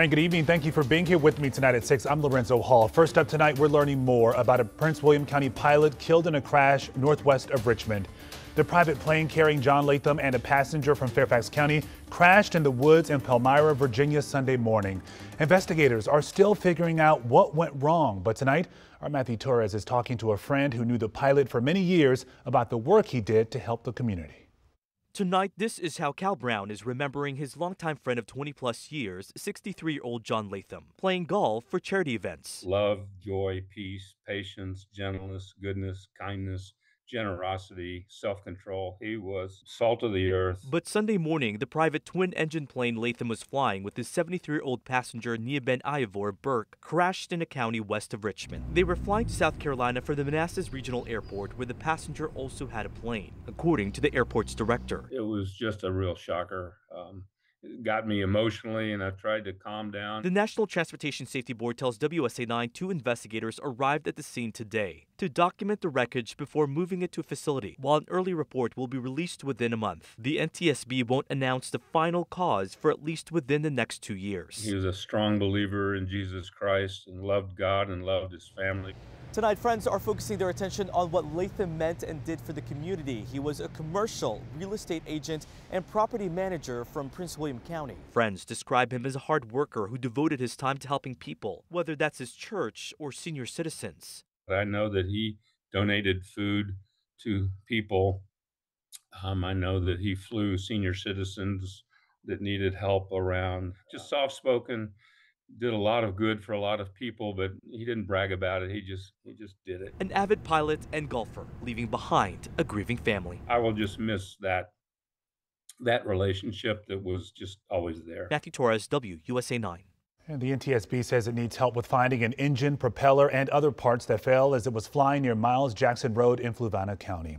And good evening. Thank you for being here with me tonight at 6. I'm Lorenzo Hall. First up tonight, we're learning more about a Prince William County pilot killed in a crash northwest of Richmond. The private plane carrying John Latham and a passenger from Fairfax County crashed in the woods in Palmyra, Virginia Sunday morning. Investigators are still figuring out what went wrong, but tonight, our Matthew Torres is talking to a friend who knew the pilot for many years about the work he did to help the community. Tonight, this is how Cal Brown is remembering his longtime friend of 20 plus years, 63 year old John Latham, playing golf for charity events. Love, joy, peace, patience, gentleness, goodness, kindness, generosity, self control. He was salt of the earth. But Sunday morning, the private twin engine plane Latham was flying with his 73 year old passenger Niiben Ayivorh Burke crashed in a county west of Richmond. They were flying to South Carolina for the Manassas Regional Airport, where the passenger also had a plane, according to the airport's director. It was just a real shocker. Um, got me emotionally and I tried to calm down. The National Transportation Safety Board tells WUSA 9 two investigators arrived at the scene today to document the wreckage before moving it to a facility, while an early report will be released within a month. The NTSB won't announce the final cause for at least within the next two years. He was a strong believer in Jesus Christ and loved God and loved his family. Tonight, friends are focusing their attention on what Latham meant and did for the community. He was a commercial real estate agent and property manager from Prince William County. Friends describe him as a hard worker who devoted his time to helping people, whether that's his church or senior citizens. I know that he donated food to people. Um, I know that he flew senior citizens that needed help around. Just soft spoken, did a lot of good for a lot of people, but he didn't brag about it. He just he just did it. An avid pilot and golfer, leaving behind a grieving family. I will just miss that that relationship that was just always there. Matthew Torres, WUSA 9. And the NTSB says it needs help with finding an engine, propeller, and other parts that fell as it was flying near Miles Jackson Road in Fluvanna County.